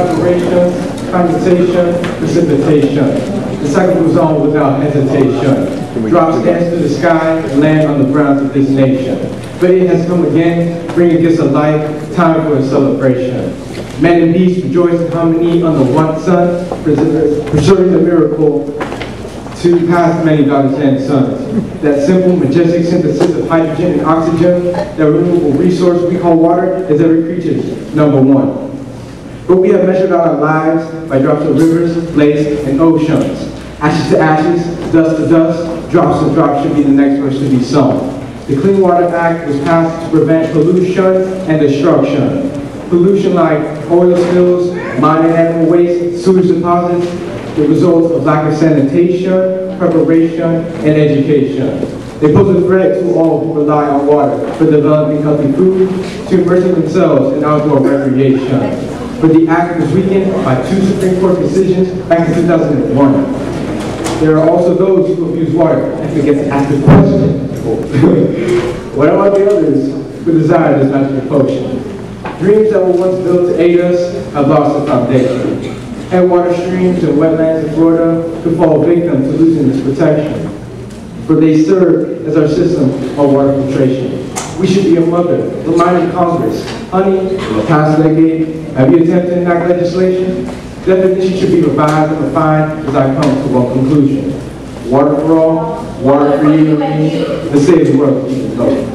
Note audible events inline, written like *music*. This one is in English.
evaporation, condensation, precipitation. The cycle goes on without hesitation. Drops dance to the sky and land on the grounds of this nation. But it has come again, bringing gifts of life, time for a celebration. Man and beast rejoice in harmony under one sun, preserving the miracle to pass many daughters and sons. That simple, majestic synthesis of hydrogen and oxygen, that renewable resource we call water, is every creature's number one. But we have measured out our lives by drops of rivers, lakes, and oceans. Ashes to ashes, dust to dust, drops to drops should be the next verse to be sung. The Clean Water Act was passed to prevent pollution and destruction. Pollution like oil spills, mining animal waste, sewage deposits, the result of lack of sanitation, preparation, and education. They pose a threat to all who rely on water for developing healthy food, to immersing themselves in outdoor recreation. But the act was weakened by two Supreme Court decisions back in 2001. There are also those who abuse water and forget to ask the question. *laughs* what about the others who desire this magical potion? Dreams that were once built to aid us have lost their foundation. Headwater streams and wetlands in Florida could fall victim to losing this protection. For they serve as our system of water filtration. We should be a mother, reminding Congress, honey, in the past decade, have you attempted to enact legislation? Definition should be revised and refined as I come to one conclusion. Water for all, water for you the world, keep it going.